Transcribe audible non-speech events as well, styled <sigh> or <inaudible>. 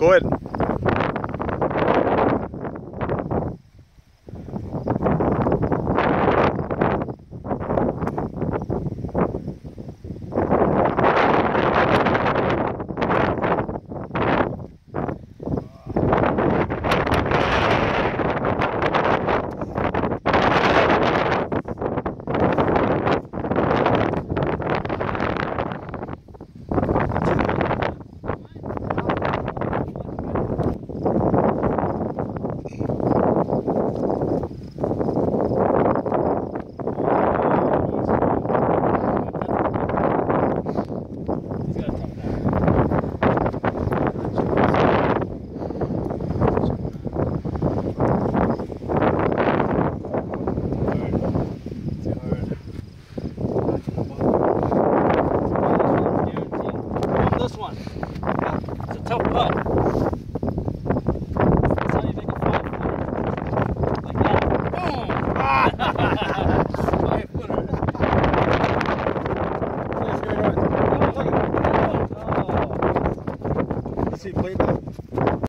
Go ahead. This one. It's a tough putt. That's how you make a five footer. Like that. Boom! <laughs> five footer. See, play back.